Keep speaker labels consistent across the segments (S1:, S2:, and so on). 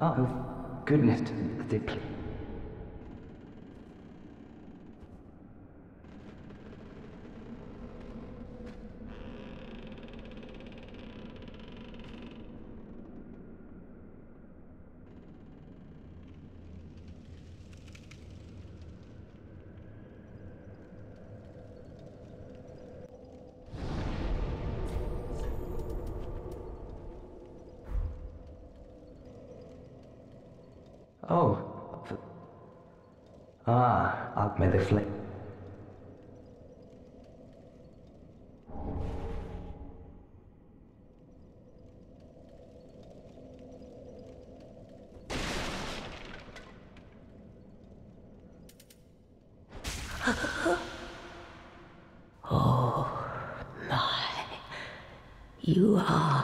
S1: Oh, goodness. They pl- Oh. th- May the flame.
S2: You are,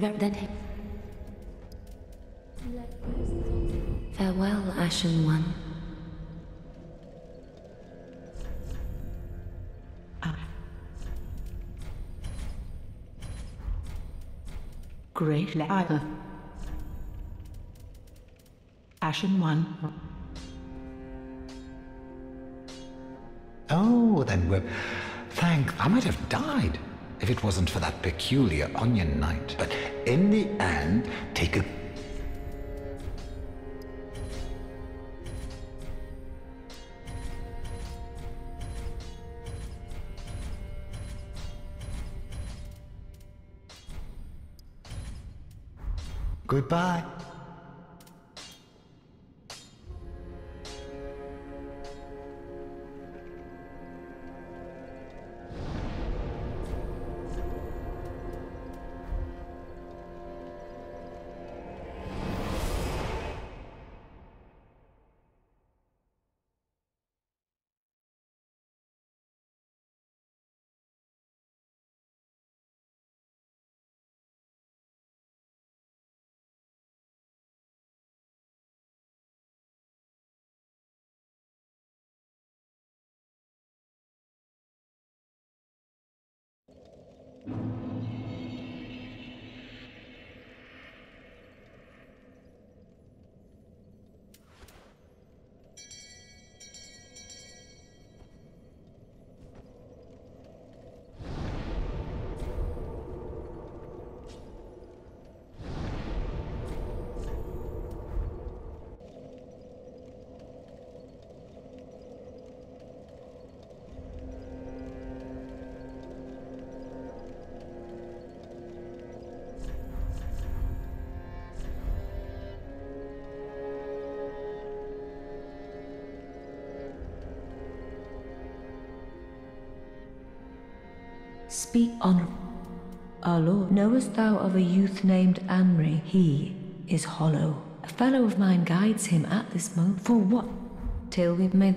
S2: Then Farewell, Ashen One. Ah.
S3: Great ladder. Ashen One.
S4: Oh, then we're. Thank. I might have died if it wasn't for that peculiar onion knight. But in the end, take a. Goodbye.
S5: Speak on. Our Lord, knowest thou of a youth named Anri? He is hollow. A fellow of mine guides him at this moment. For what? Till we may.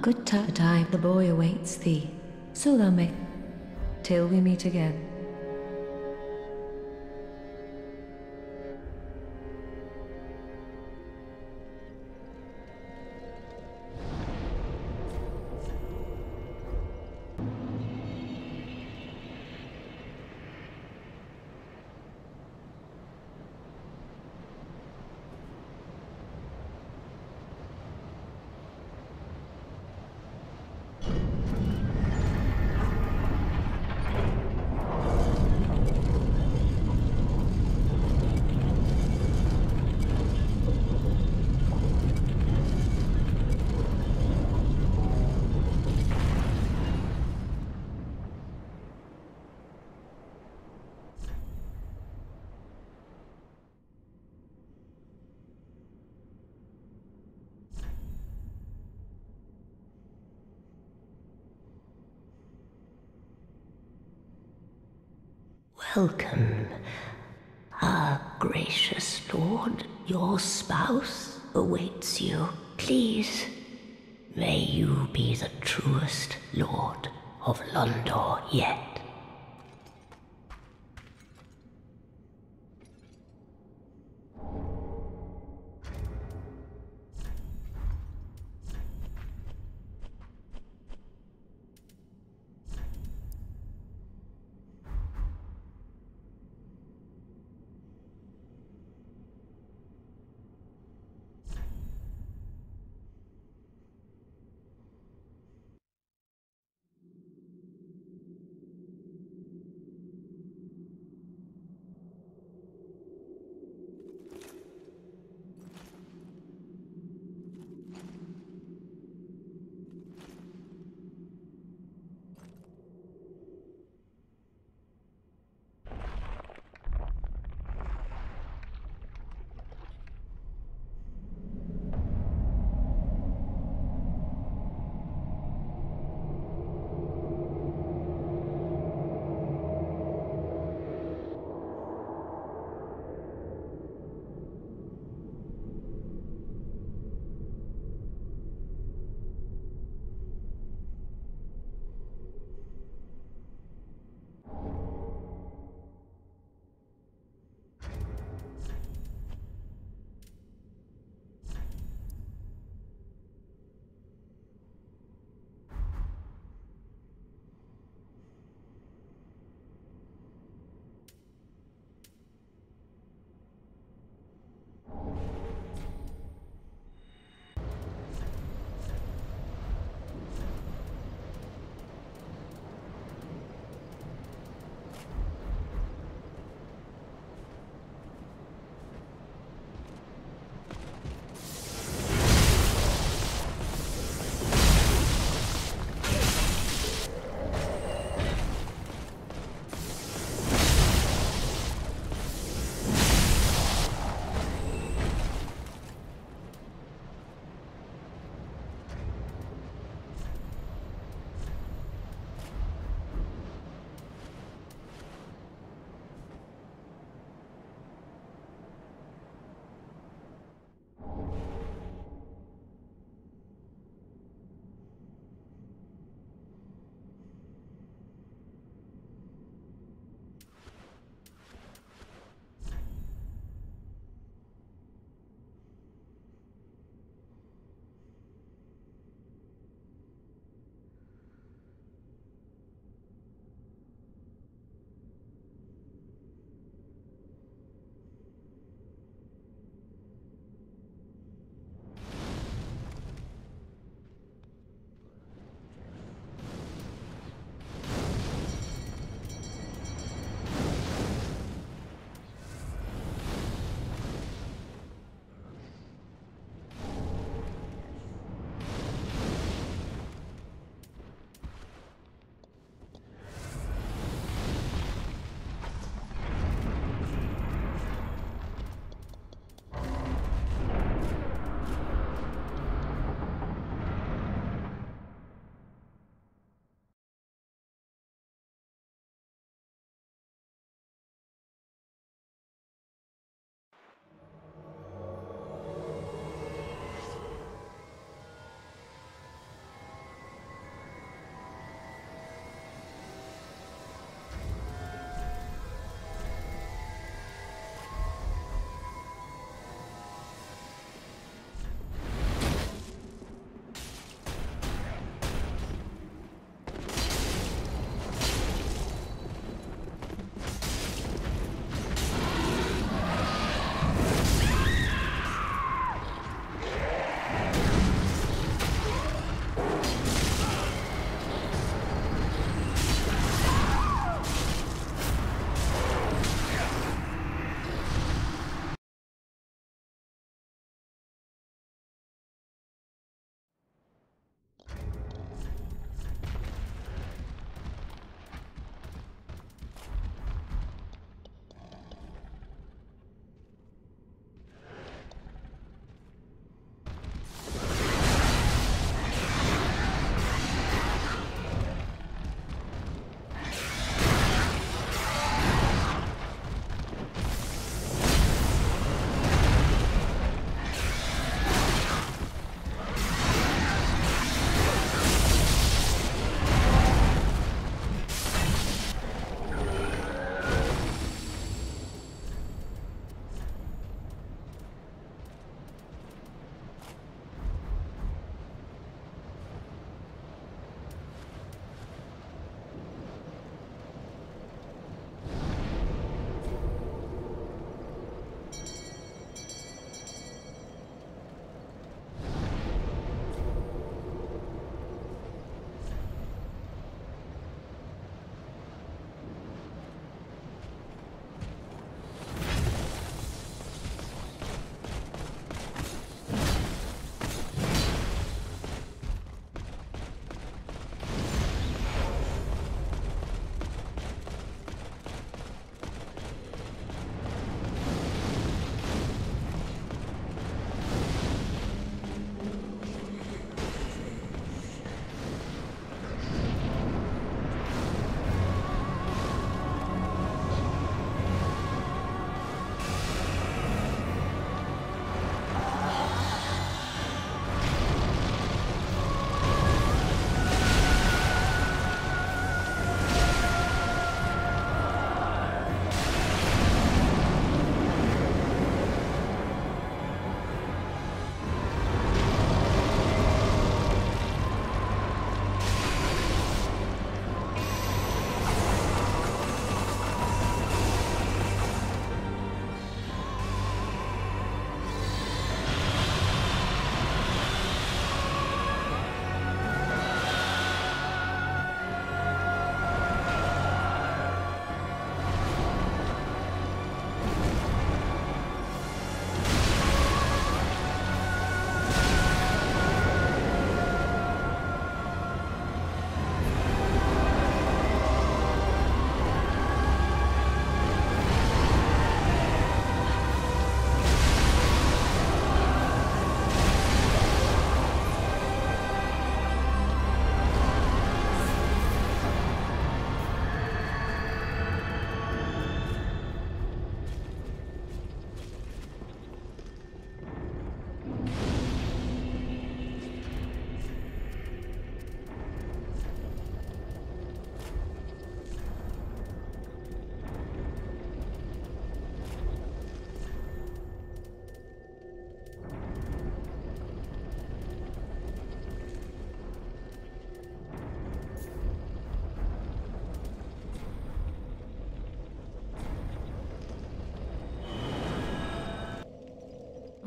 S5: Good time. The boy awaits thee. So thou may. Till we meet again.
S2: Welcome, our ah, gracious lord. Your spouse awaits you. Please, may you be the truest lord of Londor yet.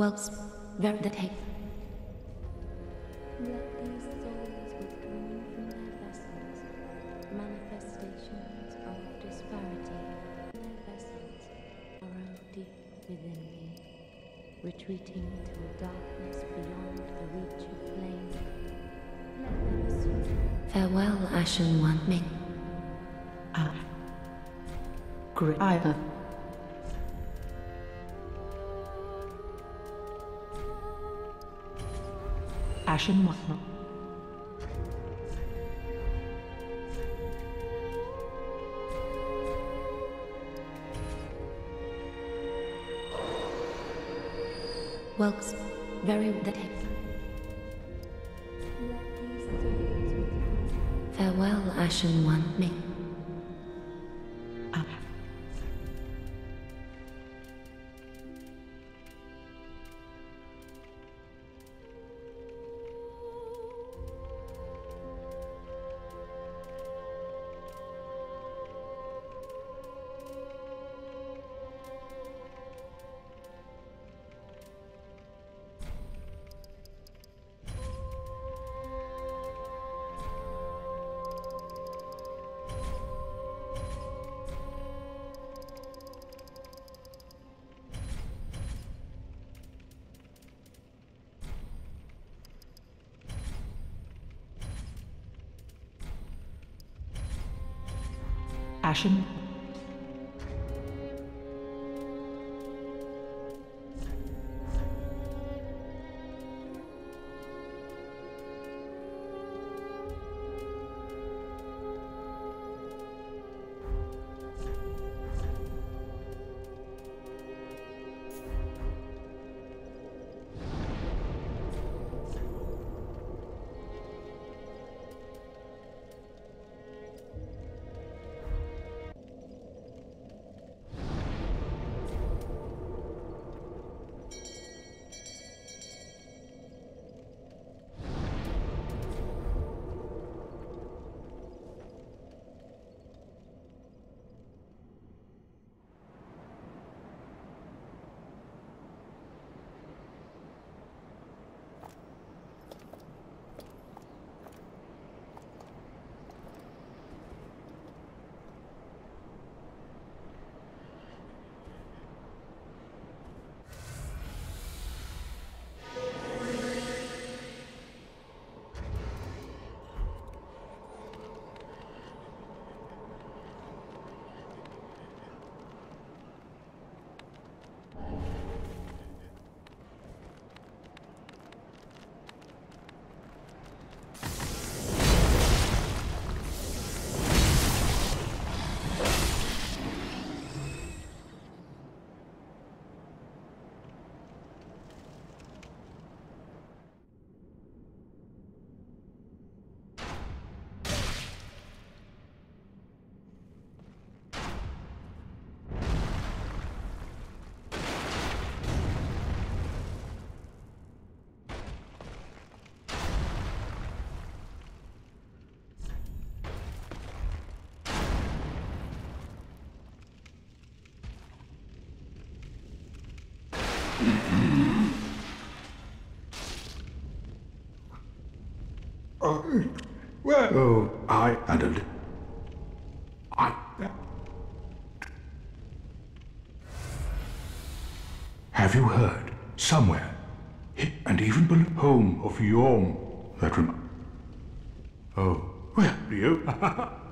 S2: Well, very the take.
S6: Let these souls withdrawn from their vessels, manifestations of disparity, their vessels burrow deep within me, retreating to a darkness beyond the reach of flame. Let them
S2: Farewell, Ashen One. Ming.
S3: Ah. Great Ashen One.
S2: Well, very Farewell, Ashen One.
S7: Oh, well, oh, I it. I. Have you heard somewhere, and even below home of Yhorm, that rem- Oh, well, you.